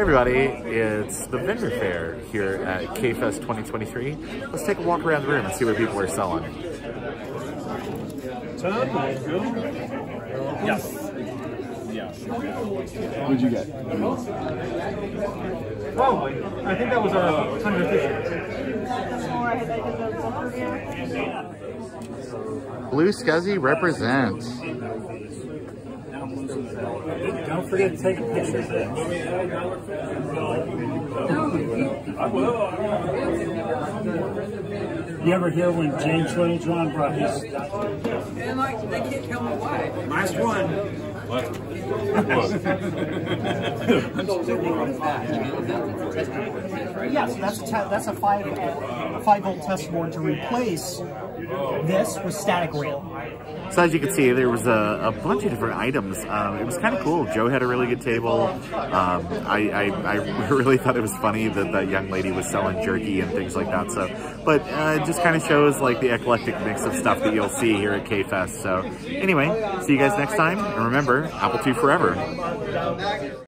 Hey everybody, it's the vendor fair here at K-Fest 2023. Let's take a walk around the room and see what people are selling. Yes. What'd you get? Oh, I think that was a hundred fifty. BlueSCSI represent. Don't forget to take a picture. Of it. You ever hear when James Littlejohn brought his And like, they can't tell me why. last one? Yes, that's a that's a five a five volt test board to replace this with static rail. So as you can see, there was a, a bunch of different items. Um, it was kind of cool. Joe had a really good table. Um, I, I, I really thought it was funny that that young lady was selling jerky and things like that. So, but uh, it just kind of shows like the eclectic mix of stuff that you'll see here at K-Fest. So anyway, see you guys next time. And remember, Apple II forever.